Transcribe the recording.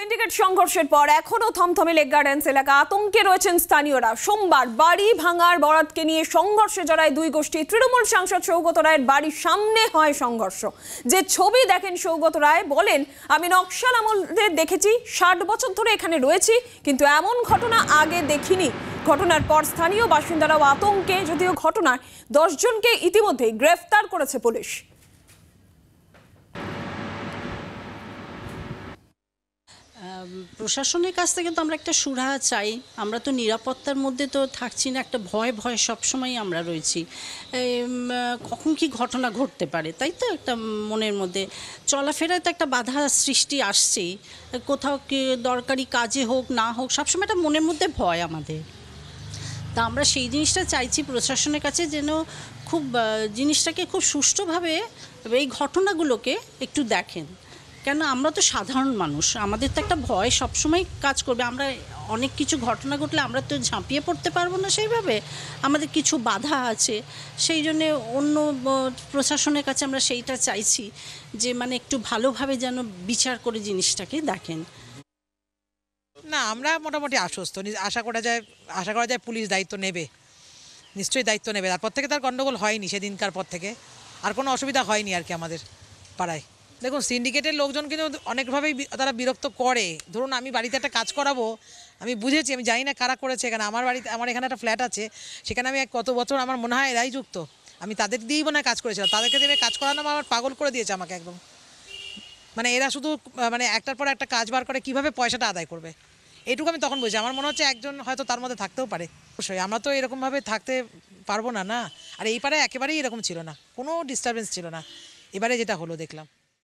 Syndicate সংঘর্ষের পর এখনও থমথমে লেক গার্ডেন্স এলাকা আতঙ্কে রয়েছেন স্থানীয়রা। সোমবার বাড়ি ভাঙার বরাতকে নিয়ে সংঘর্ষে জড়ায় দুই গোষ্ঠী। তৃণমূল সাংসদ সৌগত রায়ের বাড়ির সামনে হয় সংঘর্ষ। যে ছবি দেখেন সৌগত রায় বলেন, আমি নকশাল আমলে দেখেছি, ষাট বছর ধরে এখানে রয়েছি, কিন্তু এমন ঘটনা আগে দেখিনি। ঘটনার পর স্থানীয় বাসিন্দারাও আতঙ্কে, যদিও ঘটনায় দশজনকে ইতিমধ্যেই গ্রেফতার করেছে পুলিশ। প্রশাসনের কাছ থেকে তো আমরা একটা সুরাহা চাই। আমরা তো নিরাপত্তার মধ্যে তো থাকছি না, একটা ভয় ভয় সবসময় আমরা রয়েছি। কখন কি ঘটনা ঘটতে পারে, তাই তো একটা মনের মধ্যে। চলাফেরায় তো একটা বাধা সৃষ্টি আসছেই। কোথাও কি দরকারি কাজে হোক, না হোক, সবসময় একটা মনের মধ্যে ভয় আমাদের। তা আমরা সেই জিনিসটা চাইছি প্রশাসনের কাছে যেন খুব জিনিসটাকে খুব সুষ্ঠুভাবে এই ঘটনাগুলোকে একটু দেখেন। কেন? আমরা তো সাধারণ মানুষ। আমাদের তো একটা ভয় সবসময় কাজ করবে। আমরা অনেক কিছু ঘটনা ঘটলে আমরা তো ঝাঁপিয়ে পড়তে পারব না সেইভাবে। আমাদের কিছু বাধা আছে। সেই জন্যে অন্য প্রশাসনের কাছে আমরা সেইটা চাইছি যে মানে একটু ভালোভাবে যেন বিচার করে জিনিসটাকে দেখেন। না, আমরা মোটামুটি আশ্বস্ত। আশা করা যায়, আশা করা যায় পুলিশ দায়িত্ব নেবে। নিশ্চয়ই দায়িত্ব নেবে। তারপর থেকে তার গণ্ডগোল হয়নি সেদিনকার পর থেকে। আর কোনো অসুবিধা হয়নি আর কি আমাদের পাড়ায়। দেখুন সিন্ডিকেটের লোকজন কিন্তু অনেকভাবেই তারা বিরক্ত করে। ধরুন, আমি বাড়িতে একটা কাজ করাবো, আমি বুঝেছি, আমি জানি না কারা করেছে এখানে। আমার বাড়িতে, আমার এখানে একটা ফ্ল্যাট আছে, সেখানে আমি কত বছর আমার মনে হয় এরাই যুক্ত। আমি তাদের দিয়েই মনে হয় কাজ করেছিলাম। তাদেরকে দেবে কাজ করানো আমার পাগল করে দিয়েছে আমাকে একদম। মানে এরা শুধু মানে একটার পর একটা কাজ বার করে কীভাবে পয়সাটা আদায় করবে? এইটুকু আমি তখন বুঝি আমার মনে হচ্ছে একজন হয়তো তার মধ্যে থাকতেও পারে। অবশ্যই, আমরা তো এরকমভাবে থাকতে পারব না না? আর এই পারে একেবারেই এরকম ছিল না। কোনো ডিস্টারবেন্স ছিল না। এবারে যেটা হলো, দেখলাম।